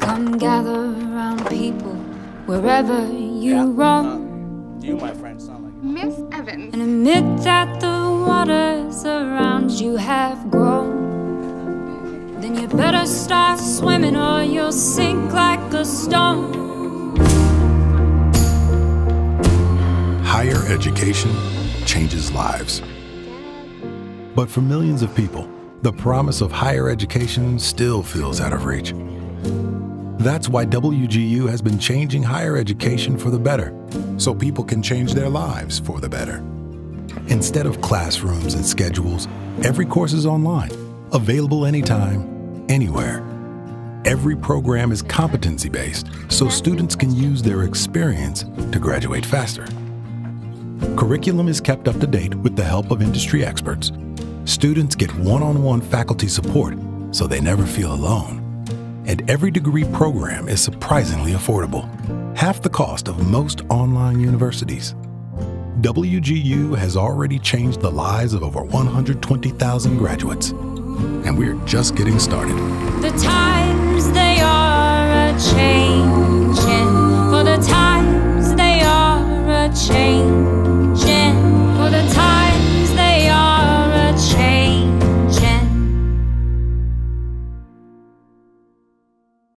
Come gather around people wherever you Yeah. roam. Uh, you, my friend, sound like Miss Evans. And admit that the waters around you have grown. Then you better start swimming or you'll sink like a stone. Higher education changes lives. But for millions of people, the promise of higher education still feels out of reach. That's why WGU has been changing higher education for the better, so people can change their lives for the better. Instead of classrooms and schedules, every course is online, available anytime, anywhere. Every program is competency based, so students can use their experience to graduate faster. Curriculum is kept up to date with the help of industry experts. Students get one on one faculty support so they never feel alone. And every degree program is surprisingly affordable, half the cost of most online universities. WGU has already changed the lives of over 120,000 graduates, and we're just getting started.